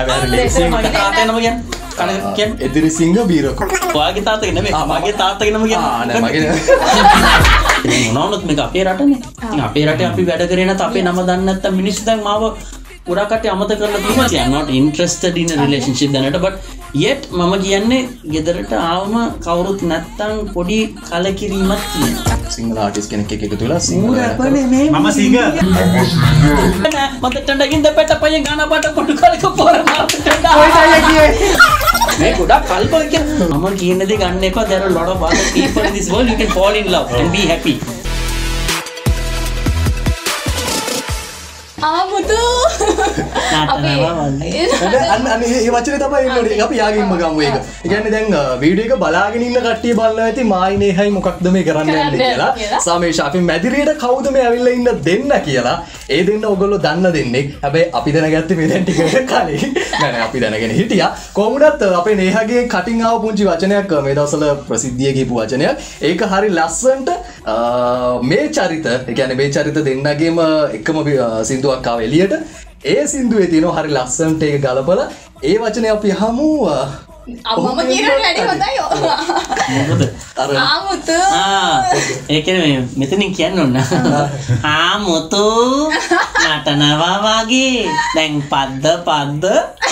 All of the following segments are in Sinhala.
මගේ තාතය නම කියන්න. කන කියන්න. එදිරි සිංහ බීරක. ඔයාගේ තාතක නෙමෙයි. මගේ තාත්තක නම කියන්න. මගේ මොනවනොත් මේක අපේ රටනේ. ඉතින් අපේ රටේ අපි වැඩ කරේ නැත්නම් අපේ නම දන්නේ නැත්නම් මිනිස්සු දැන් මාව කට්ටිය අමතක කරලා තියෙනවා I am not interested in a relationship දැනට but yet මම කියන්නේ ගෙදරට ආවම කවුරුත් නැත්තම් පොඩි කලකිරීමක් තියෙනවා. සිංහල ආටිස් කෙනෙක් එක වෙලා සිංහල මම සිංහ නෑ මත ටඩකින් දෙපැට පයෙන් ගන බට කොටු කලක පොර මේ ගොඩක් කල්ප මම කියනද ගන්න එපා. දැර ලොඩ people in this world. You can fall in love and be happy. ආමුතු නටනවා වන්නේ. අන්න අන්න ඒ වචන තමයි අපි යාගින්ම ගම්ම එක ඉගන්න දැන් වීඩිය එක බලාගෙන ඉන්න කට්ටිය බලන්න ඇති මායිනේ හයි මොකක්ද මේ කරන්න කියලා. කියලා. සමේ ශාපි මැදිරියට කවුද මේ ඇවිල්ල ඉන්න දෙන්න කියලා. ඒ දෙන්න ඔගොල්ලො දන්න දෙන්නෙක් හැබැයි අපි දැන් ටික කලින්. නැන අපි දැනගෙන හිටිය. කොමුණත් අපේ නේහගේ කටින් ආව පුංචි වචනයක් මේ දවසල ප්‍රසිද්ධිය කියපු වචනයක්. ඒක හරි ලස්සන්ට මේ චරිත එකන මේ චරිත දෙන්නගේම එකම සිින්දුවක් ආව එලියට ඒ සිින්දුවේ තියෙනවා හරි ලස්සන්ට ඒ ගලපල. ඒ වචනය අපි හමු අ, අම්මම කියන වැඩි හොඳයි මොකද? අර ආමුතු ආ, ඒකන මෙතනින් කියන්න ඔන්න ආමුතු නටනවා වගේ. දැන් පද්ද පද්ද.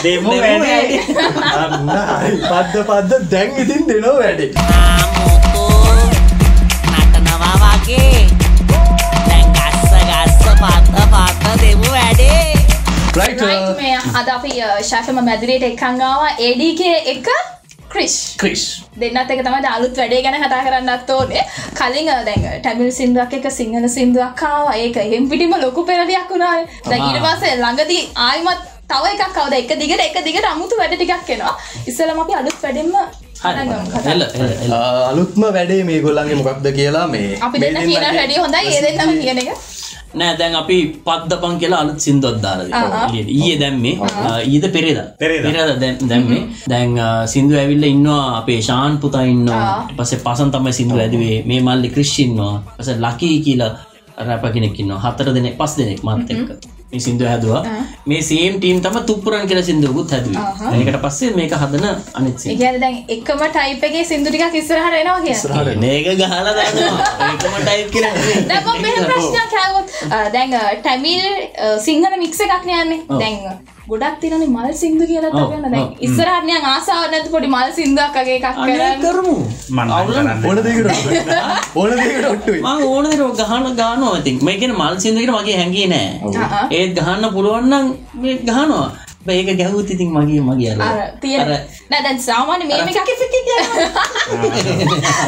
දෙමු පද්ද පද්ද. දැන් ඉතින් දෙනවා වැඩේ. ආමුතු නටනවා වගේ. දැන් ගස්ස ගස්ස පත්ත පත්ත දෙමු අද අපි ශාෆම මැදිරියට එක්කංගාව ඒඩිකේ එක ක්‍රිෂ් ක්‍රිස් දෙන්නත් එක තමයි අලුත් වැඩේ ගැන කතා කරන්නත් ඕනේ. කලින් අ, දැන් ටැමිල් සිින්දුවක් එක සිංහල සිින්දුවක්කාව ඒක එහෙම් පිටිම ලොකු පෙරලියක් වුණා පස්සේ ළඟදී ආයිමත් තව එකක් කවද එක දිගට එක දිගට අමුතු වැඩ ටිකක් එනවා. ඉස්සලම අපි අලුත් වැඩෙන්ම අලුත්ම වැඩේ මේ ගොල්ලන්ගේ මොකක්ද කියලා මේ අපි වැඩිය හොඳයි. ඒ දෙන්නම කියන එක නෑ දැන් අපි පද්දපන් කියලා අලුත් සිින්දුවත් දාලා. ඊයේ දැම්මේ ඊද පෙරේද? පෙරේදා. දැම්මේ. දැන් සිින්දු ඇවිල්ල ඉන්නවා අපේ ශාන් පුතා ඉන්නවා. ආ. පසේ පසන් තමයි සිින්දු ඇදවේ. මේ මල්ලි ක්‍රිෂ්ින්නවා පස ලකී කියලා රැප කෙනෙක්කින්නවා හතර දෙනෙක් පස් දෙනෙක් මත් එක්ක මේ සිින්දු හැදවා. මේ සේම් ටීම් තම තුප්පුරන් කියල සිින්දුවකුත් හැදුව. ඒකට පස්සේ මේක හදන අනිත් ඒ කියන්නේ දැන් එකම ටයිප් එකේ සින්දු ටිකක් ඉස්සරහට එනවා කියන්නේ ඉස්සරහට ඒක ගහලා ටයිප් කරන්නේ දැන් ටැමිල් සිංහල මික්ස් එකක් නෑන්නේ ඔව්. දැන් අ, ගොඩක් තියෙනනේ මල් සින්දු කියලා ඔව්. ඉස්සරහට නිකන් ආසාවක් නැති පොඩි මල් සින්දුවක් වගේ එකක් කරමු. ඕන ගහන ගානවා ඉතින් මේ කියන මල් සින්දුවකට මගේ හැඟේ නෑ. ඒත් ගහන්න පුළුවන් නම් මේ ගහනවා ඒක ගැහුවොත් ඉතින් මගේ මගේ අර අර තියෙන අර නෑ දැන් සාමාන්‍ය මේම එකක්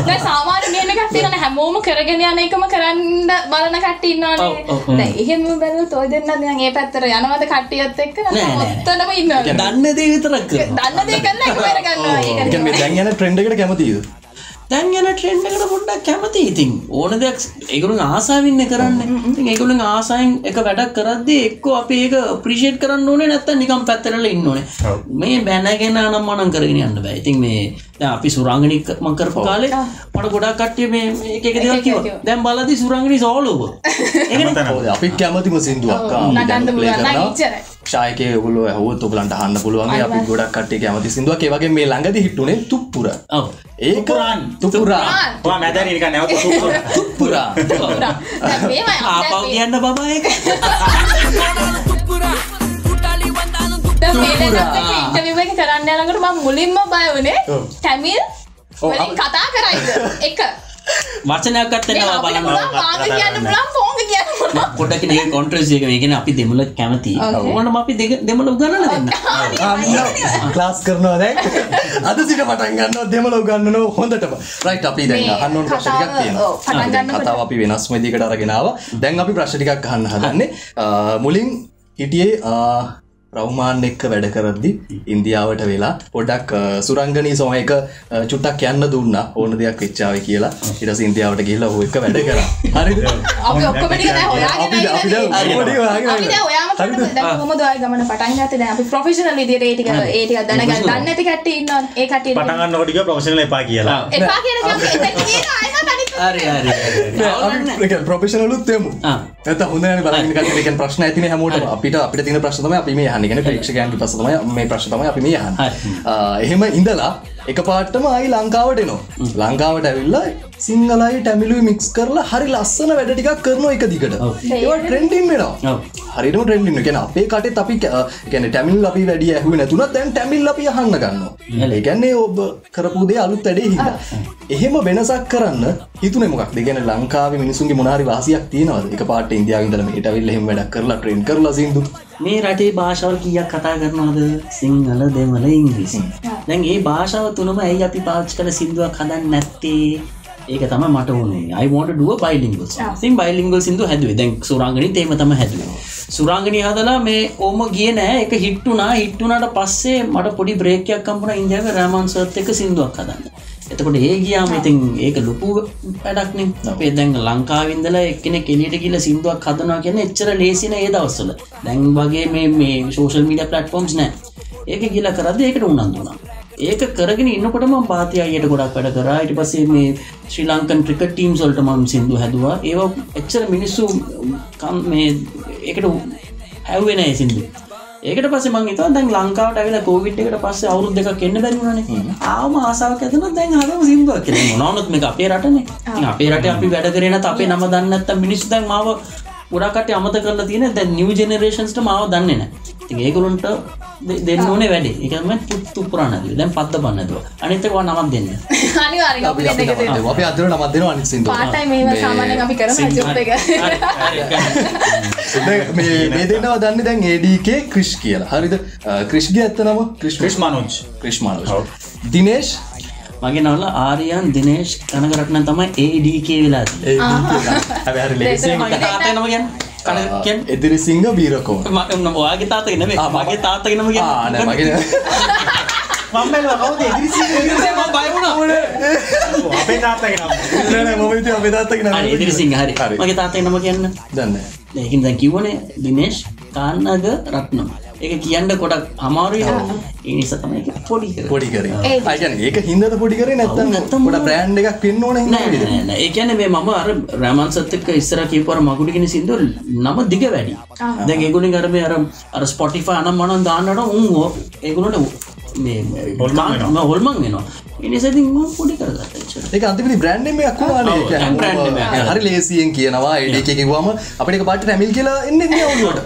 සාමාන්‍ය මේම එකක් තියෙනනේ හැමෝම කරගෙන යන එකම කරන්න බලන කට්ටිය ඉන්නවනේ. එහෙම බැලුවොත් ඔය දෙන්න නිකන් ඒ පැත්තට යනවද කට්ටියත් එක්ක? ඔත්තනම ඉන්නවද දන්න දේ විතරක් කරනවා. දන්න දේ කරලා එකවර ගන්නවා. ඒක මේ දැන් යන ට්‍රෙන්ඩ් එකට කැමතිද දැන් යන ට්‍රෙන්ඩ් එකට පොඩ්ඩක් කැමති ඉතින්. ඕන දෙයක් ඒගොල්ලෝ ආසාවෙන් කරන්නේ. ඉතින් ඒගොල්ලෝ ආසාවෙන් එක වැඩක් කරද්දී එක්කෝ අපි ඒක අප්‍රීෂিয়েට් කරන්න ඕනේ නැත්තම් නිකන් පැත්තටලා ඉන්න ඕනේ. මේ බැනගෙන නම් මනම් කරගෙන යන්න බෑ. ඉතින් මේ දැන් අපි සුරංගනික මම කරපු කාලේ මට ගොඩක් කට්ටිය මේ එක එක දේවල් එක කිව්වා. කිව්වා. දැන් බලද්දි සුරංගනි සෝල් over. ඒකනේ ඔව් අපි කැමතිම සින්දුවක්. නටන්න දැන් play පුළුවන් නම් කරනවා. ඉච්චරයි. ෂායකේ ඔයගොල්ලෝ ඇහුවොත් ඔයගලන්ට අහන්න පුළුවන් අපි. ගොඩක් කට්ටිය කැමති සින්දුවක් ඒ වගේ මේ ළඟදී හිට් උනේ තුප්පුර ඔව් ඒක තුපුරාන්. තුපුරා සුපුර. තුප්පුරා දැන් මේවයි ආපහු කියන්න බබා මේ ඉන්ටර්විව් එක කරන්න යනකොට මම මුලින්ම බය වුණේ ඔව්. ටැමිල් ඔව්, වලින් අප- කතා කරයිද එක වචනයක් අත්තෙනවා බලන්න. පොඩ්ඩක් නේ කොන්ට්‍රස් එක මේ කියන්නේ අපි දෙමළ කැමති. ඕනම අපි දෙක- දෙමළ උගන්නලා දෙන්න. ක්ලාස් කරනවා දැන්. අද සිට පටන් ගන්නවා දෙමළ උගන්නනවා හොඳටම. රයිට් අපි දැන් අහන්න ඕන ප්‍රශ්න ටිකක් කතාව, තියෙනවා කතාව අපි වෙනස් විදිහකට අරගෙන ආවා. දැන් අපි ප්‍රශ්න ටිකක් අහන්න හදන්නේ. මුලින් හිටියේ රවුමාන් එක්ක වැඩ කරද්දි ඉන්දියාවට වෙලා පොඩක් සුරංගනී සොම එක අ, චුට්ටක් යන්න දුන්න. ඕන දෙයක් වෙච්චාව කියලා. ඉටස ඉන්දියාවට ගිහිල්ලා ඔහු එක වැඩ කර. ගමන පටන් අපි ප්‍රොෆෙෂනල් විදියට ඒ ටික ඒ ටික දැනගන්න. දන්නේ නැති කට්ටිය ඉන්නවා ඒ කට්ටිය පටන් ගන්නකොට කිව්වා ප්‍රොෆෙෂනල් එපා කියලා. එපා කියන ප්‍රොපිෂනලුත් ආ. ඇත හොඳ බලක ප්‍රශ්න ඇතින හැමෝට අපිට අපිට තින ප්‍රශ්තම අපි මේ හනිගෙන ප්‍රේක්ෂකයන්ගේ ප්‍රශ්තම මේ ප්‍රශ්තම අපි මේ යහන් එහෙම ඉඳලා එක පාට්ටම අයි ලංකාවට නවා ලංකාවට ඇවිල්ලා සිංහලයි ටැමිලු මික්ස් කරලා හරි ලස්සන වැඩ ටිකක් කරන එක දිකට ඒවා ට්‍රෙන්ඩින් වෙනවා. හරිම ට්‍රෙන්ඩින් ගැන අපේ කටේ අපි ගැන ටැමිල් අපි වැඩිය ඇහුව නැතුන දැන් ටැමිල් අපි අහන්න ගන්න ඒගැන්නේ ඔබ කරපුදේ අලුත් වැඩේ හිද එහෙම වෙනසක් කරන්න හිතුන මොක් දෙගෙන ලංකාව මිනිසුන්ගේ මොනාරි වාසියක් තියෙනවද? එක පාට ඉන්දයාගදල හිටවිල් එහෙම වැඩක් කරලා ට්‍රෙන් කරලා සිදු මේ රටේ භාෂාවල් කියක් කතා කරනවාද? සිංහල දෙමල ඉංග්‍රීසි දැන් ඒ භාෂාව තුනම ඇයි අපි පාච් කළ සිින්දුවක් හදන්න නැත්තේ? ඒක තම මට ඕනේ. අයිමෝට දුව බයිලිංගල් සිම් බයිලිංගල් සිදු හැදුවේ. දැන් සුරංගනි තේම තම හැදුව. සුරංගනි හදලා මේ ඕම ගිය නෑ. එක හිට්ටුනා හිට්ටුනට පස්සේ මට පොඩි බ්‍රේකයක් කම්පන ඉන්දියාව. රෑමන්සර්ත් එක සිින්දුවක් හදන්න. එතකොට ඒ ගියාම ඉතින් ඒක ලොකු වැඩක්නේ. අපේ දැන් ලංකාවින්දල එක්කෙන කෙලියට කියල සිින්දුවක් හදනවා කියන එච්චර ලේසින ඒ දවස්සල දැන් වගේ මේ මේ සෝෂල් මීඩ පලට්ෆෝම්ස් නෑ ඒක කියල කරද ඒකට උනන්දුනා ඒක කරගෙන ඉන්නකොටම පාතිය අයට ගොඩක් වැඩ කරා. ඉට පසේ මේ ශ්‍රී ලංකන් ට්‍රික ටීම් සොල්ට මම් සිින්දු හැදවා. ඒවා එච්චර මිනිස්සු කම් මේ ඒකට හැව්වෙන සිින්දු. ඒකට පස මං හිතව දැන් ලංකාවට ඇවිල කෝවිට් එකට පස්සේ අවුරුද් දෙක එන්න බැරිුණනේ ආම ආසාාවක් ඇතන දැන් හම සිින්දුවක් කියෙන නොනොත් මේ අපේ රටනේ. අපේ රට අපි වැඩ කරන අපේ නම දන්නත් මිනිස් දැන් මාව ගොඩකට අමත කරලා තියෙන දැ නිව ජෙනරේෂන්ස්ට මාව දන්නේ නෑ ති ඒකුරුන්ට දෙන්න ඕනේ වැඩේ. එකම පුත්තු පුරාණද දැන් පත්ත බන්නතුව අනිතකවා නමත් දෙන්න අපි දෙන්න එක දෙන්න. අපි අදර නමත් දෙෙන අනිසිද පාටයි මේ සාමානයෙන් අපි කරන ජොබ් එක. මේ මේ දෙන්නවා දන්න දැන් ඒඩකේ ක්‍රිෂ් කියලා. හරිද? ක්‍රිෂ්ග ඇත්තනම ක්‍රිෂ් ක්‍රිෂ් මනෝජ් ක්‍රිෂ්මාන දිනේශ් මගේ නවල ආරයන් දිනේශ් කනකරටන තමයි ඒඩකේ වෙලා ඒ හැබැහරි ලේසි මගේ තාතය නම ගැන් කනකෙන් එදිරි සිංහ බීරකෝ ඔයාගේ තාතක නෙේ මගේ තාතක නම ආන මගෙන මම්බැල කවුද අපේ තාත්තගෙන මොමති අපේතාත්තක ඉදිරි සිං හරි. මගේ තාතය නම කියන්න දන්න. ඒකින් දැන් කිවනේ දිනේශ් කාන්නග රත්නම් ඒක කියන්න කොටක් අමාරුයි. ඒ නිසා තමයි ඒක පොඩි කර. පොඩි කර. ඒ අයන ඒක හින්දට පොඩි කර නැත්තම් ොට බ්‍රෑන්් එකක් පෙන්න්න ඕන ඒකැන මේ මම අර රෑමන්සත්තක ඉස්සර කීපර මකුඩිගෙන සිින්දුව නම දිග වැඩි. දැන් ඒගුලින් අරම අර අර ස්පොටිෆා අනම් මනන් දාන්නට උන් ඒගුණට හොල්මන් වෙනවා එනිසති පොඩි කරගත්ත ඒක අන්තිමි name එකක්. හරි ලේසියෙන් කියනවා ඒඩකකිවම අපිට පට ටැමිල් කියලා එන්න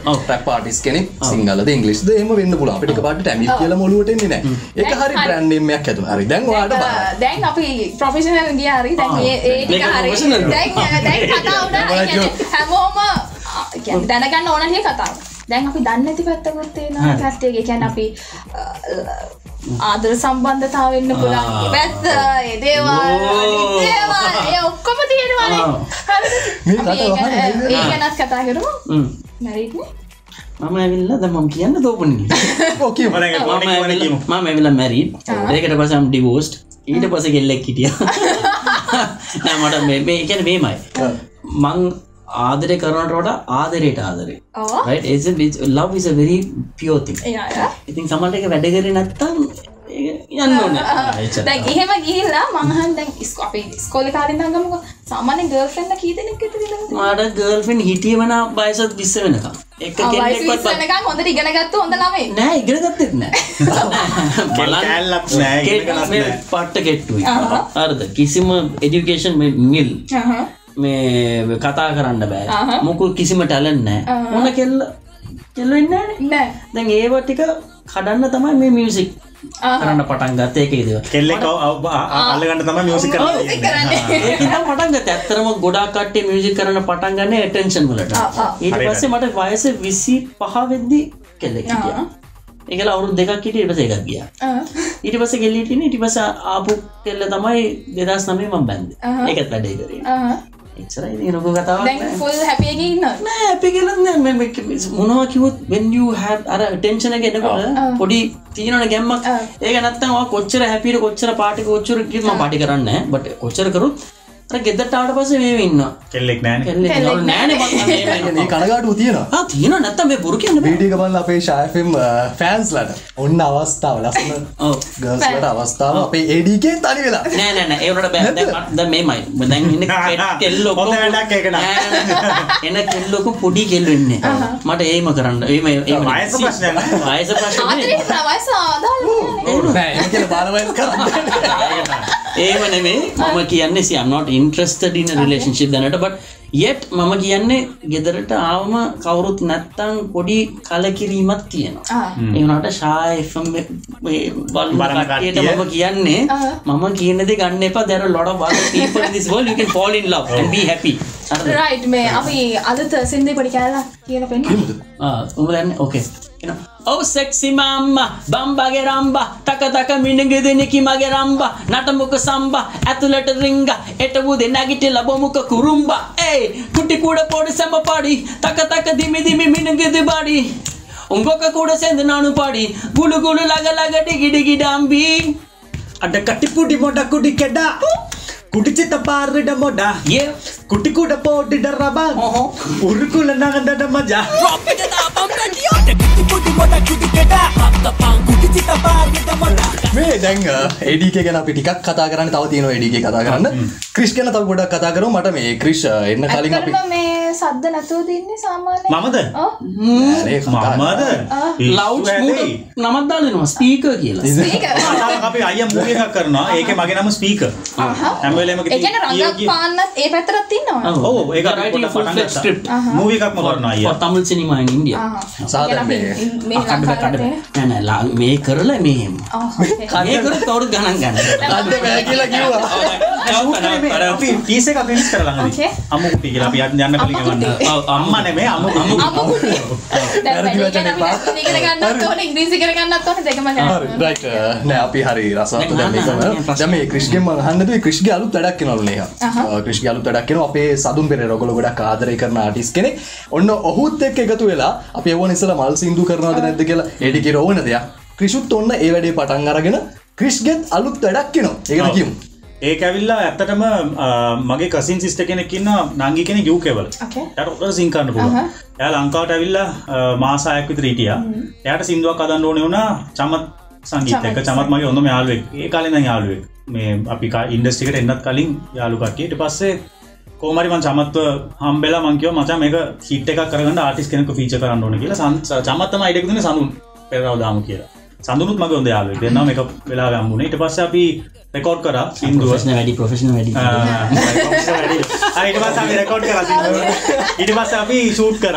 ඔව්. පාටිස් කෙනෙ සිංහල ඉංගලිස් එම වෙන්න පුල අපිට පට ටැමිල් කියල මොලුවට එන්නේ නෑ. එක හරි බ්‍රන්්ඩමයක් ඇතු හරි. දැන් වාට දැන් අපි ප්‍රොෆෙෂනල් ගිය හරි. දැන් ඒ ඒ ටික මේක හරි. professional. දැන් දැන් කතා වුණා. ඒ කියන්නේ හැමෝම දැනගන්න ඕන නේ කතාව. දැන් අපි දන්නේ නැති පැත්තකුත් තියෙනවා කට්ටියගේ කියන්නේ අපි ආදර සම්බන්ධතාව වෙන්න පුළුවන්. ආ. පැත්ත ඒ දේවල් අනිත් දේවල්. ඒ ඔක්කොම තියෙනවානේ. ආ. හරිද? මේ අපි කතා ඒ වහන්න ගැන- නේද? ඒ ගැනත් කතා කරමු. මැරිඩ් නේ මම ඇවිල්ල දමම් කියන්න දෝපනි මම ඇවිල මැරී ඒකට පසම් ඩිවෝස්ට් ඊට පස කෙල්ලෙක් හිටිය. නෑමට මේ එකැන මේමයි. මං ආදරය කරනට වට ආදරයට ආදරේ ඔව්. Love is a very pure thing. එයා එයා. ඉතින් සමට එක වැඩ කර නැත්තම් ඒක යන්න ඕන. දැන් එහෙම ගිහිල්ලා මංහන් දැන් ඉස්කෝ අපේ ස්කෝලේ කාලේ ඉඳන් ගමුකෝ සාමාන්‍ය ගර්ල්ෆ්‍රෙන්ඩ් කී දෙනෙක් විතරද මට ගර්ල්ෆෙන් හිටියවන බයසත් විස්ස වෙනකම්. එක කෙනෙක්වත් වෙනකන් හොඳට ඉගෙන ගත්ත හොඳ ළමයි. නෑ ඉගෙන ගත්තෙත් නෑ. කැල්ලක් නෑ ඉගෙන ගන්නත් නෑ. පට්ට කෙට්ටුයි. අර්ද කිසිම එඩිකේෂන් මිල් මේ කතා කරන්න බෑ. මොකු කිසිම ටැලන් නෑ. ඕන කෙල්ල කෙල්ල ඉන්න නෑ. දැන් ඒවා ටික කඩන්න තමයි මේ මියසික් කරන්න පටන් ගත්ත. ඒක ඉදව කෙල්ලෙක් අල්ලගන්න තම මියසික් කරන්න කරන්නේ. ඒක පටන් ගත ඇත්තරම ගොඩා කට්ටේ මියසික් කරන්න පටන් ගන්න එටෙන්ෂන් වලට. ඊට පස්සේ මට වයස විසි පහ වෙද්දි කෙල්ලෙක් හිටියා. ඒකල අවුරු දෙකක් හිට ඉට පස එකක් ගියා. ඊට පස කෙල්ලිටින ඉටි පස ආපු කෙල්ල තමයි දෙදස් නමේ මම් බැන්ද ඒකත් වැඩේ කරේ ආ. එක්සරයි නොක කතාව දැන් ෆුල් හැපි එකකින් ඉන්නවද? නෑ අපි කියලන්න මොනවා කිවත් when you have අර ටෙන්ෂන එක එනකොට පොඩි තියනන ගැම්මක්. ඒක නැත්තවා කොච්චර හැපිට කොච්චර පාටි කොච්චර කිම පටි කරන්න බට කොච්චර කරුත් අර ගෙදරට පස මේ ඉන්න කෙල්ලෙක් නෑන. කනගාටු තියෙනවා. තියෙන නැත්ත මේ පුරු කියන්න බෑ. වීඩිය බලන්න අපේ ශයෆම් ෆෑන්ස්ලට ඔන්න අවස්ථාව ලස්සන ඔව්. ගස්ලට අවස්ථාව. අපේ ඒඩිකේ තනි වෙලා. නෑ නෑ නෑ. ඒවට බෑ. දැන් මට- දැන් මේමයි. දැන් ඉන්න කෙල්ල. එන කෙල්ලොකු පොඩි කෙල්ලු ඉන්නේ. මට ඒම කරන්න. ඒම. වයස ප්‍රශ්න. ආදරේ වයස ආදාළ නෑ එම කියල බාලවයිස් කරන්න ඒම නෙමේ මම කියන්නේ සි I'm not interested in a relationship දැනට but yet මම කියන්නේ ගෙදරට ආවම කවුරුත් නැත්තං පොඩි කලකිරීමක් තියෙනවා. ඒනට ශායම් කට්ටිය. මම කියන්නේ මම කියනද ගන්න එපා. දැර ලොඩ බල people in this world you can fall in love and be happy. හරිද? රයිට් මේ අපි අදත සින්දි පොඩි කෑලා කියල පෙන්න. ආ, උඹ දන්නේ ඕකේ ඔව් සෙක්සි මාම්මා බම්බගේ රම්බා තක තක මිනිගෙදෙනෙකි මගේ රම්බා නටමුක සම්බා ඇතුළට රිංග එටවූ දෙනැගිට ලබමුක කුරුම්බා. ඒ කුටි කුඩ පොඩි සැම පඩි තක තක දිමි දිමි මිනිගෙද බඩි උංගොක කුඩ සෙඳ නනු පඩි ගුළු ගුළු ලග ලගට ගිඩි ගිඩම්බී අඩ කටිපුඩි මොඩ කුඩි කෙඩා. කුටිචිත පාර්රිඩ මොඩා. ඒ කුටිකුඩ පෝඩිඩ රබා. ඔහෝ. උරුකුල නගදට මජා මේ දැන් ඒඩික ගැන අපි ටිකක් කතා කරන්න. තව තියෙන ඒඩික කතා කරන්න. ක්‍රිස් ගැන තව ගොඩක් කතා කරු මට මේ ක්‍රිෂ් එන්න කලින් අපි සද්ද නැතුව දින්නේ සාමාන්‍ය මමද? මමද? ලව් නමත් දාලනවා ස්පීක කියලා. ඒක. අපි අය මූ එකක් කරනවා. ඒක මගේ නම ස්පීක ඒ රඟක් පාන්නත් ඒ පැත්තටත් ඉන්නවා. ඔව් ඒක අපි writing a පොඩ්ඩක් full-fledged පටන් script. ගත්තා. මූවී එකක්ම කරනවා for අයියා Tamil cinema in India. සාධන මේ කරලා මෙහෙම. මේ කර කවුරුත් ගණන් ගන්න. කියලා කිව්වා අපි පීස එක පිස් කරලා. අමු කුටි කියලා අපි යන්න කලින් අමු කුටි. ඔව් අම්මා නෙමෙයි අමු අමු අමුකුටි දැන් වැරදි වචන එපා. ඉගෙන ගන්නත් ඕනේ ඉංග්‍රීසි ඉගෙන ගන්නත් ඕනේ දෙකම හරි. රයිට් නෑ අපි හරි රසවත් දැන් මේක. දැන් මේ ක්‍රිෂ්ගෙන් මම අහන්නද ක්‍රිෂ්ගේ අලුත් වැඩක් වෙනවලු නේහා ක්‍රිෂ්ගේ අලුත් වැඩක් වෙනවා. අපේ සදුන් පෙරේර ඔයගොල්ලෝ ගොඩක් ආදරය කරන ආටිස්ට් කෙනෙක්. ඔන්න ඔහුත් එක්ක එකතු වෙලා අපි එවන ඉස්සලා මල් සින්දු කරනවද නැද්ද කියලා. ඒටි රෝවන දෙයක් ක්‍රිෂුත් ඔන්න ඒ වැඩේ පටන් අරගෙන ක්‍රිෂ්ගෙත් අලුත් වැඩක් වෙනවා. ඒකට කියමු ඒක ඇවිල්ලා ඇත්තටම මගේ කසින් සිස්ට කෙනෙක්කින්න නංගි කෙනෙ යුකෙවල. යට සිංකන්න පුළුව එයා ලංකාවට ඇවිල්ලා මාසායක් විතර හිටිය. එයට සිින්දුවක් අදන්න ඕන වුණා චමත් සංගීතක චමත් මගේ හොඳම යාලුවෙක් ඒ කාලෙන යාලුවෙක් මේ අපි ඉන්ඩස්ටිකට එන්නත් කලින් යාලුකට්ටියට පස්සේ කෝමරිමන් චමත්ව හම්බෙලා මංකව මචා මේක හිට එක කරගන්න ආටිස් කෙනෙක ෆීච කරන්න ඕන කියලා. සන් චමත්තම අයිඩෙකුන සඳුන්. පෙරවදාම කියලා. සඳුනුත් මග හොඳ යාලුවෙක් දෙන්නම් එක වෙලා ගම්මුණ ඊට පස්ස අපි රෙකෝඩ් කර සිින්දුව වැඩි ප්‍රොෆෙෂන වැඩි. පස් අපි රෙකෝඩ් කර ඊට පස්ස අපි ෂූට් කර.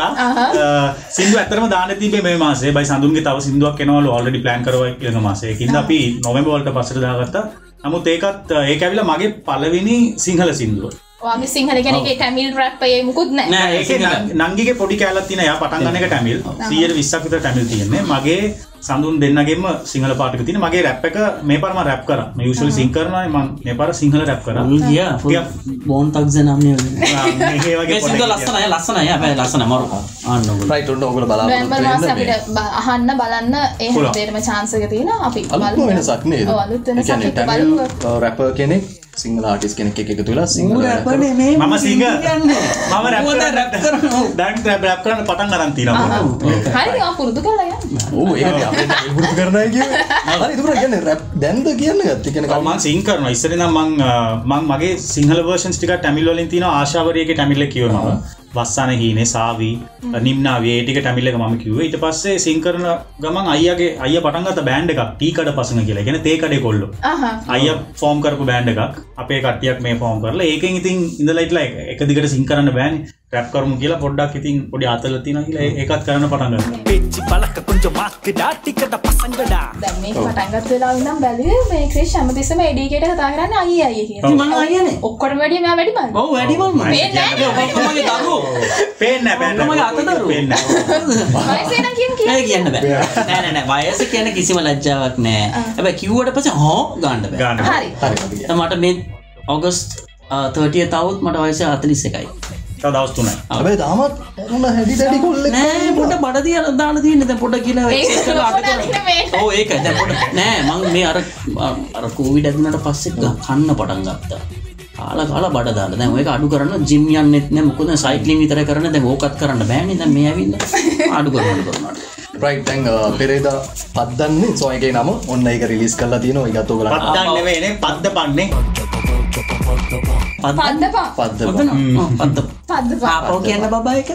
සිින්දු ඇතරම දාන තිබේ මේ මාසේ බයි සඳුන්ගේ තව සිින්දුවක් කෙනවල ඔල්ඩි ප්ලන් කරව කියලන මාසේ හිද අපි නොවබෝල්ට පසට දාගත්ත. නමුත් ඒකත් ඒක ඇවිල මගේ පලවෙනි සිංහල සිින්දුව වාගේ සිංහල කෙනෙක් ටැමිල් රැප්පයේ මුකුත් නෑ නෑ ඒක නංගිගේ පොඩි කෑලත් තින යා පටන්ගන්නක ටැමිල් සියට විස්සක් විතර ටැමිල් තියන්නේ. මගේ සඳුන් දෙන්නගේම සිංහල පාටික තින මගේ රැප් එක මේ පරම රැප් කර. යුෂලි සිං කරනයි මං මේ පර සිංහල රැප් කර. ගිය බෝන් සිද පොඩක් ලස්සනය ලස්සනය හැබැයි ලස්සන මරු අන්න රයිට් ඔන්න ඔයගොල්ලෝ නොවැම්බර් මාසේ බලාපොරොත්තු වෙන්න අපිට බ- අහන්න බලන්න ඒ chance එක තියෙනවා. අපි අලුත්ම බලමු. වෙනසක් නේද? ඔව් අලුත් ඒ වෙනසක් කියන්නේ එක ටැමිල් බලමු. රැපර් කෙනෙක් සිංහල ආටිස්ට් කෙනෙක් එක්ක එකතු වෙලා සිංහල රැප් කරනවා. මම සිංහ මම දැන් රැප් රැප් කරන්න පටන් අරන් තියෙනවා හරි මම පුරුදු කරලා යන්න. ඕ ඒක පුරුදු කරනයි කිව්වේ හරි ඒක කියන්නේ? රැප් දැන්ද කියන්න? ගත්තේ කියන්නේ මං සිං කරන ඉස්සර නම් මං මං මගේ සිංහල වර්ෂන්ස් ටික ටැමිල් වලින් තියෙන ආශාවරියගේ ටැමිල්ල කියවනවා වස්සන හීනේ සාවී නිම්නාවේ ඒ ටික ටැමිල්ල එක මම කිව්වේ. ඊට පස්සේ සිං කරන ගමන් අයියාගේ අයියා පටන් ගත්ත බෑන්ඩ් එකක් ටීකඩ පසන කියලා. කියන්නේ තේ කඩේ කොල්ලෝ. අහහ අය ෆෝම් කරපු බෑන්ඩ් එකක් අපේ කට්ටියක් මේ ෆෝම් කරලා ඒකෙන් ඉතින් ඉඳලා ඉట్లా එක දිගට සිං කරන්න බෑනේ. රැප්කරමු කියලා පොඩ්ඩක් ඉතින් පොඩි අතල තින කියලා ඒකත් කරන්න පටන්ගන්න පෙච්චි පලක කොංච මාස්කඩා ටිකට පසංගඩා දැන් මේ පටන්ගත් වෙලා ඉඳන් බැලුවේ මේ ක්‍රිෂ් හැමතිස්සම එඩිකේට කතා කරන්නේ අයියේ අයියේ කියලා. මම අයියනේ ඔක්කොටම වැඩි මම වැඩි බලන්න ඔව් වැඩි බලන්න මේ ඔක්කොමගේ දරුවෝ. පේන්නේ නැහැ ඔක්කොමගේ අත දරුවෝ. පේන්නේ නැහැ. වයසේ නම් කියන කියන්නේ. කියන්න බෑ. නෑ නෑ නෑ. වයස කියන කිසිම ලැජ්ජාවක් නෑ. හැබැයි කිව්වට පස්සේ හෝ ගන්න බෑ. හරි. හරි. මට මේ ඔගස්ට් 30 තවුත් මට වයස 41යි. දවස් තුනයි. හැබැයි තාමත් ඔන්න හැඩි දැඩි කොල්ලෙක් නෑ පොඩ බඩ තියලා දාලා තියෙන්නේ දැන් පොඩ කියලා ඒක ඒකයි. දැන් පොඩ නෑ මං මේ අර අර කෝවිඩ් ඇතුළට පස්සේ ග- කන්න පටන් ගත්තා. කාල කාල බඩ දාලා දැන් ඔයක අඩු කරන්න ජිම් යන්නෙත් නෑ. මොකද සයික්ලින් විතර කරන්න. දැන් ඕකත් කරන්න බෑනේ. දැන් මේ ඇවිල්ලා අඩු කරන්න කරනවා. රයිට් දැන් පෙරේද පත්දන්නේ සොයගේ නම ඔන්න එක රිලිස් කරලා තියෙන ඉගත්තු කල පත්දන්න පද්ද පන්නේ පද්දපා. පද්ද පත්ත පද්දපා. ආපෝ කියන්න බබා එක.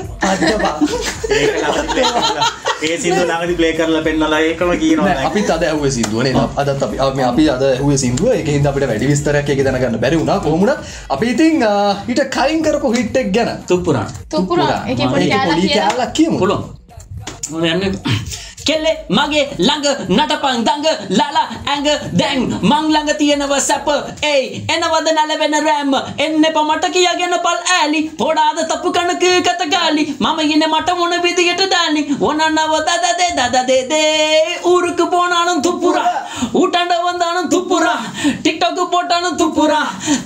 ඒ සිදු නගති ප්ලේ කරලා පෙන්නලා ඒකම කියනවා අපි අද ඇහුව සිදුවන අදත් අපි අපි අද ඇහුව සිදුව එක හිද අපිට වැඩි විස්තරයක් එක දැනගන්න බැරි වුණා. කොමුණත් අපි ඉතින් හිට කයින් කරපු හිට්ටෙක් ගැන. තුප්පුරන් තුපුරා එක පොඩි ඒක පොඩි කෑල්ලක් කියලා. කෑල්ලක් කියමු පුළුවන්. යන්න කෙල්ලෙ මගේ ළඟ නටපං දඟ ලාලා ඇඟ දැන් මං ළඟ තියෙනව සැප ඒයි එනවද නැලවෙන රෑම එන්න පමට කියගෙන පල් ඇලි පොඩාද තපු කනක කතකාලි මම ඉන්න මට මොන විදියට දාලි ඔනන්නව දදදේ දදදේදේ ஊருக்கு போனாலும் துப்புரா ஊட்டாண்ட வந்தாலும் துப்புரா டிக்டாக் போட்டாலும் துப்புரா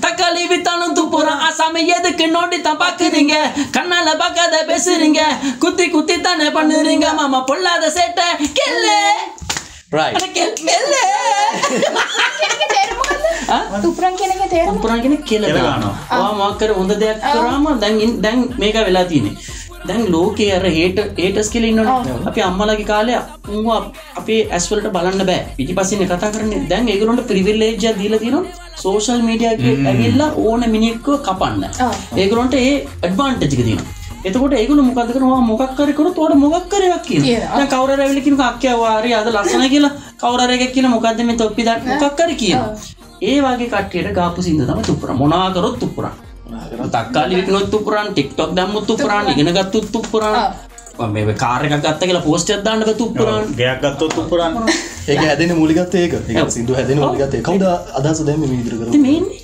தக்காளி வித்தாலும் துப்புரா ஆசாமி எதுக்கு நோண்டி தான் பாக்குறீங்க கண்ணால பார்க்காத பேசுறீங்க குத்தி குத்தி தானே பண்ணுறீங்க மாமா பொல்லாத சேட்டை කෙල්ලේ right තුපරන් කෙනෙක් තේරම පුරන් කෙනෙක් කියලා දානවා. ඔයා මොකක් කර හොඳ දෙයක් කරාම දැන් දැන් මේක වෙලා තියෙන්නේ. දැන් ලෝකයේ අර හේට හේටස් කියලා ඉන්නවනේ. අපි අම්මලාගේ කාලේ උන්ව අපේ ඇස් වලට බලන්න බෑ. පිටිපස්සින් කතා කරන්නේ. දැන් ඒගොල්ලන්ට ප්‍රිවිලේජ් එකක් දීලා තියෙනවා. සෝෂල් මීඩියා එකේ ඇවිල්ලා ඕන මිනිහෙක්ව කපන්න. ඒගොල්ලන්ට ඒ ඇඩ්වාන්ටේජ් එක තියෙනවා. එතකොට ඒගොල්ලෝ මොකද කරනවා මොකක් කරේ කරොත් උඩ මොකක් කරේ එකක් කියනවා. දැන් කවුරු හරි ඇවිල්ලා කියනවා අක්කියා වාරි අද ලස්සන කියලා. කවුරු හරි එකක් කියනවා මොකද්ද මේ තොප්පි දාන්න? මොකක් හරි කියනවා ඒ වගේ කට්ටියට ගාපු සින්ද තමයි තුප්පුරා මොනවා කරොත් තුප්පුරා තක්කාලි විකුණොත් තුප්පුරාන් ටික්ටොක් දැම්මොත් තුප්පුරාන් ඉගෙන ගත්තොත් තුප්පුරාන් මේ කාර් එකක් ගත්ත කියලා පෝස්ට් එකක් දාන්න බෑ තුප්පුරාන් ගයක් ගත්තොත් උපුරන්න ඒක හැදෙන මුලිගත් ඒක. ඒක සිදු හැදෙන මුලිගත් ඒ කවුද අදහස දැම්ම මේ විදිහට මේන්නේ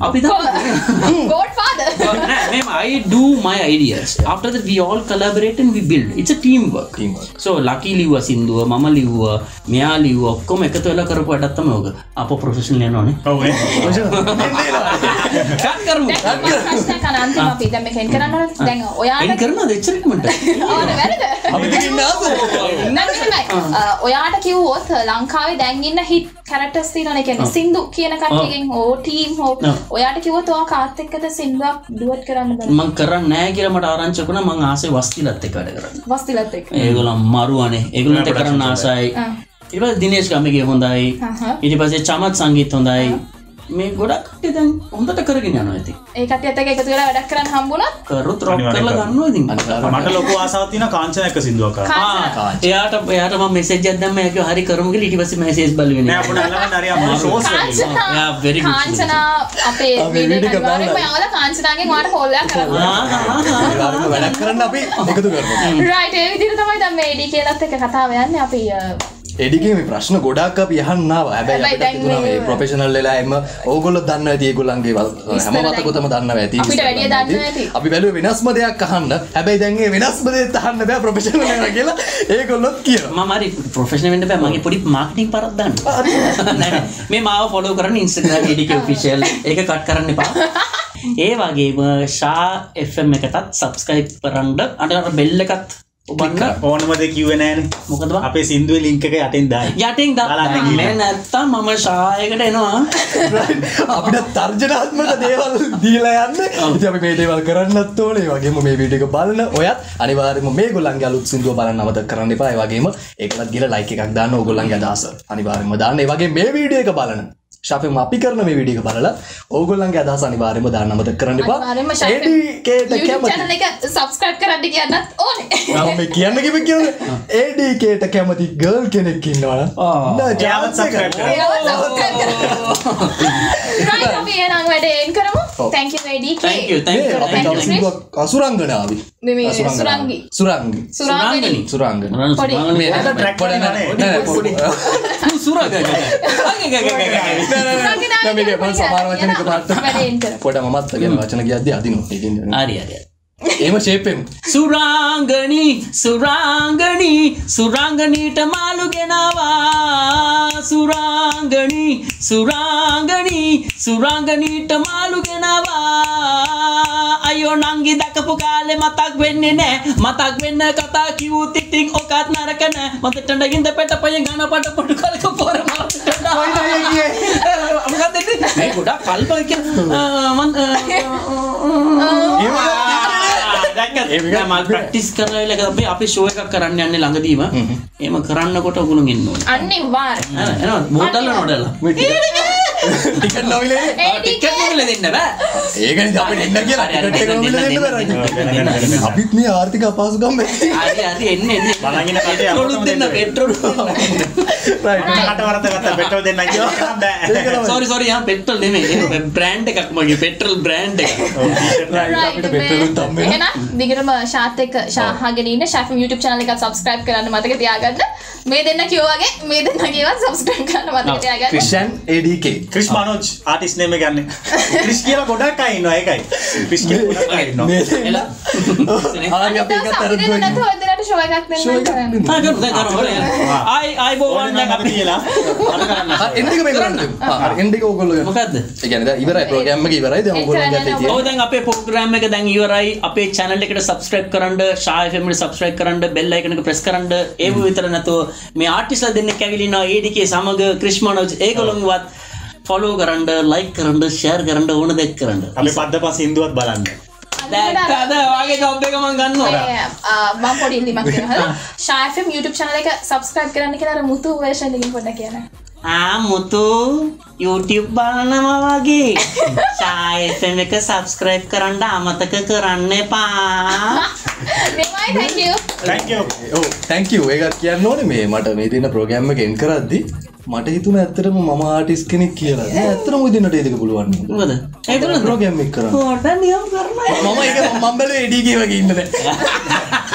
අපි තමයි. ගෝඩ් ma'am, I do my ideas. After that, we all collaborate and we build. It's a teamwork. Teamwork. So, lucky ලිව්ව සින්දුව මම ලිව්ව මෙයා ලිව්ව ඔක්කොම එකතු වෙලා කරපු වැඩක් තමයි ඔක. අපෝ ප්‍රොෆෙෂනල් යනවනේ. ඔව ප්‍රශ්නයක් අහන්න අන්තිම අපි දැන් මේක එන් කරන්න. දැන් ඔයාට නෑ මෙහෙමයි. අ, ඔයාට කිව්වොත් ලංකාවේ දැන් ඉන්න හිට් කැරක්ටර්ස් තියෙනවනේ කියන්නේ සින්දු කියන කට්ටියකින් හෝ ටීම් හෝ. ඔයාට කිව්වොත් ඔයා කාත් එක්කද සින්දුවක් ඩුවට් කරන්න බෑ. මං කරන්නේ නැහැ කියලා මට ආරංචි වුණා මං ආසේ වස්තිලත් එක්ක වැඩ කරන්න. වස්තිලත් එක්ක. ඒගොල්ලෝ මරුවනේ. ඒගොල්ලන්ට කරන්න ආසයි. පස්සේ දිනේෂ් ගමගේ හොඳයි. ඊට පස්සේ චමත් සංගීත් හොඳයි. මේ ගොඩක් දැන් හොඳට කරගෙන යනවා ඉතින්. ඒ කට්ටියත් එක්ක එකතු වෙලා වැඩක් කරන්න හම්බුණොත් කරොත් රොක් කරලා ගන්නවා ඉතින්. මට ලොකු ආසාවක් තියෙන කාංචන එක සින්දුවක් කරන්න. ආ, එයාට එයාට මම මෙසේජ් එකක් දැම්ම එයාගේ හරි කරමු කියලා ඊට පස්සේ මෙසේජ් බලුවේ නෑ. අපුණ අල්ලගන්න හරි අම්මා ෂෝස් වගේ. Yeah, very good කාංචනා අපේ අපේ වීඩියෝ එක බලන්න. යාවලා කාංචනාගෙන් ඔයාලට කෝල් එකක් කරන්න. ආ, ආ, ආ. ඒවාරම වැඩක් කරන්න අපි එකතු කරමු රයිට් ඒ විදිහට තමයි දැන් මේ ඩී කියලාත් එක්ක කතාව යන්නේ අපි එඩිගේ මේ ප්‍රශ්න ගොඩක් අපි යහන්නාව හැබැයි ප්‍රොෆෙෂනල් වෙලා එම ඕගොල්ලෝ දන්නවා ඇති ඒගොල්ලන්ගේ වල්- විස්තර හැම දැන් වතකටම දන්නවා ඇති. අපි බැලුවේ වෙනස්ම දෙයක් අහන්න හැබැයි දැන් ඒ වෙනස්ම දෙයක් අහන්න බෑ ප්‍රොෆෙෂනල් කියලා ඒගොල්ලොත් කියනවා මම හරි ප්‍රොෆෙෂනල් වෙන්න බෑ මගේ පොඩි මාකටිං පරක් දාන්න. නෑ, නෑ. මේ මාව ෆොලෝ කරන්න Instagram EDK official ඒක කට් කරන්න එපා. ඒ වගේම ෂා FM එකටත් subscribe කරන්න අර අර බෙල් එකත් ඔබන්න ඕනම දෙයක් කිව්වේ නෑනේ. මොකද? අපේ සින්දුවේ link එක යටින් දායි. යටින් බලන්න ගිහින්. නැත්තම් මම ෂායකට එනවා. අපිට තර්ජනාත්මක දේවල් දීලා යන්න ඉතින් අපි මේ දේවල් කරන්නත් ඕනේ ඒ වගේම මේ වීඩියෝ එක බලන ඔයත් අනිවාර්යයෙන්ම මේගොල්ලන්ගේ අලුත් සින්දුව බලන්න අමතක කරන්න ඒ වගේම ඒකලත් ගිහලා ලයික් එකක් දාන්න ඕගොල්ලන්ගේ අදහස අනිවාර්යයෙන්ම දාන්න ඒ වගේ මේ වීඩියෝ එක බලන ශාපෙම අපි කරන මේ වීඩියෝ එක බලලා ඕගොල්ලන්ගේ අදහස් අනිවාර්යයෙන්ම දාන්න අමතක කරන්න එපා subscribe කරන්න කියන්නත් ඕනේ. කියන්න කිව්ව කියන්නේ ADKට කැමති ගර්ල් කෙනෙක් ඉන්නවා එක. subscribe කරන්න. අපි එහෙනම් වැඩේ කරමු. thank you ADK. Thank you, thank you. අපි තව සින්දුවක් අසුරංගනාවි මේ. සුරංගි. සුරංගි සුරංගනි. සුරංගන පොඩි. පොඩි නෑ, පොඩි. සුරග නෑ, මේක මම සමහර වචන එක පාට. පොඩ මමත් කියන වචන කියද්දි අදිනවා ඒකෙන් හරි හරි එහෙම ෂේප් එකෙන්. සුරාංගනී සුරාංගනී සුරාංගනීට මාළු ගෙනවා. සුරාංගනී සුරාංගනී සුරාංගනීට මාළු ගෙනවා. අයෝ නංගි දකපු කාලෙ මතක් වෙන්නේ නෑ මතක් වෙන්න කතා කිවූ තික් ටික් ඔකත් නරක නෑ. මත ටඩගින්ද පෙට පය ගන පට පොටු කලක පොර මොකක්ද ගොඩා කල්ප මල් ප්‍රක්ටිස් කරල අපේ අපි ශෝය එකක් කරන්න යන්න ළඟදීම. එම කරන්නකොට ඔගුණු ඉන්න අනිවාර් මෝටල්ල නොඩලා ටිකට් නොවිලේ ටික්කල දෙන්න. බෑ. ඒකන අප එන්න කියලා ටිකට් එක නොවිලේ දෙන්න බෑ. අපිත් මේ ආර්ථික අපහසුකම්. හරි හරි එන්න එන්න. බලගෙන කටේ පෙට්‍රෝලුත් දෙන්න පෙට්‍රෝල් කට වරත ගත්ත පෙට්‍රෝල් දෙන්න කියලා. බෑ. සෝරි සෝරි යා පෙට්‍රල් නෙමෙයි. බ්‍රෑන්ඩ් එකක් මගේ පෙට්‍රල් බ්‍රෑන්ඩ් එක අපිට පෙට්‍රෝලුත් හම්බ වෙනවා. එහෙනම් දිගටම ශාත් එක්ක ශාහගෙන ඉන්න. ශාෆම් YouTube channel එකත් subscribe කරන්න මතක තියාගන්න. මේ දෙන්න කිව්වාගේ මේ දෙන්න කියවත් subscribe කරන්න මතක තියාගන්න. Krishan ADK. Kris Manoj artist name ගන්න. ක්‍රිස් කියලා ගොඩක් අය ඉන්නවා ඒකයි. ක්‍රිස් කියලා ගොඩක් අය ඉන්නවා. හරි අපි එකත් අර ආයි ආයි බෝවන් දැන් අපි කියලා. එක මේ කරන්න. එන්න එක ඕගොල්ලෝ ගන්න. මොකද්ද? ඒ කියන්නේ දැන් ඉවරයි ප්‍රෝග්‍රෑම් එක ඉවරයි. දැන් ඕගොල්ලෝ ගැටේ නේද? ඔව්. දැන් අපේ ප්‍රෝග්‍රෑම් එක දැන් ඉවරයි. අපේ channel එකට subscribe කරන්න ෂා FM එකට subscribe කරන්න bell icon එක press කරන්න. ඒව විතර නැතුව මේ ආටිස්ලා දෙන්නෙක් ඇවිල්ලා ඉන්නවා ADK සමග ක්‍රිස් මනෝජ් ඒගොල්ලන්වත් follow කරන්න like කරන්න share කරන්න ඕන දෙයක් කරන්න. අපි පද්ද පස් හින්දුවත් බලන්න. දැක්කද වගේ job එක මම ගන්නවා. ඒ, ආ, මම පොඩි කරනවා ශාෆම් YouTube channel එක subscribe කරන්න කියලා අර මුතු version එකකින් පොඩ්ඩක් කියන්න. ආ මුතු YouTube බලනවා වගේ. FM එක subscribe කරන්න අමතක කරන්න එපා thank you ඒකත් කියන්න ඕනේ මේ මට මේ දින ප්‍රෝග්‍රෑම් එක එන් කරද්දි මට හිතුණා ඇත්තටම මම ආටිස්ට් කෙනෙක් කියලා. නෑ ඇත්තටම ওই දිනට ඒක පුළුවන්. එක නියම් කරනවා මම ඒක මම බැලුවේ ADK වගේ ඉන්න දැන්.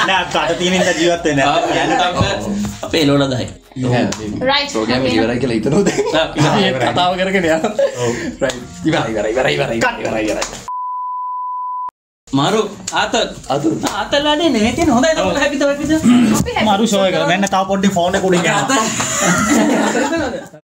නෑ කට තියෙන ඉඳ ජීවත් වෙන්න අපේ ලෝලදයි right ප්‍රෝග්‍රෑම් එක ඉවරයි කියලා. අපි කතාව කරගෙන යනවා. right. ඉවරයි ඉවරයි ඉවරයි ඉවරයි ඉවරයි ඉවරයි. මරු ආත අද ආතල් වැඩේ නෙමෙයි තියෙන හොඳයි. තමයි හැපිද හැපිද. මරු ෂෝ එක. මෙන්න තව පොඩ්ඩි ෆෝන් එක උඩින් යනවා